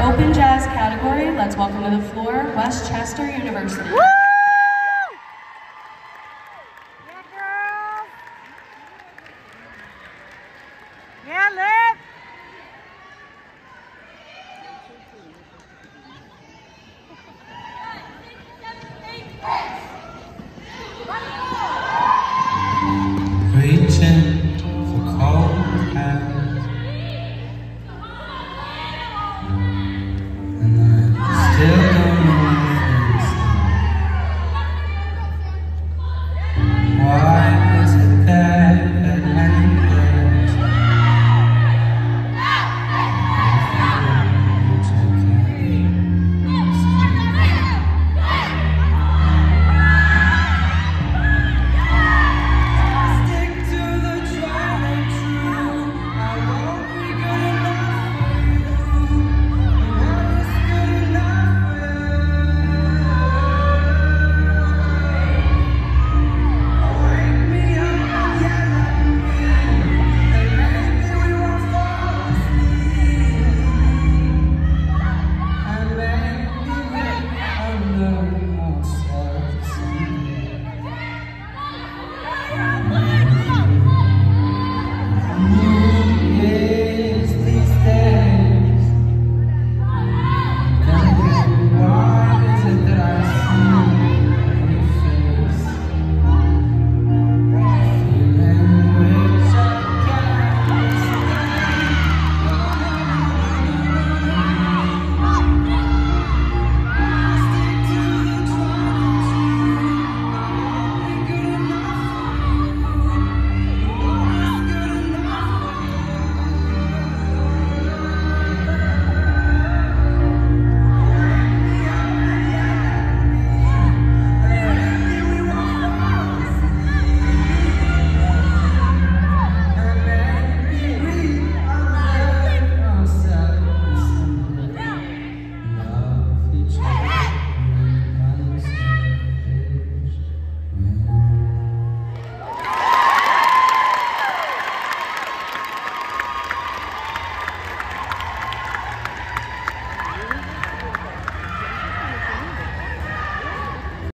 open jazz category, let's welcome to the floor West Chester University. Woo!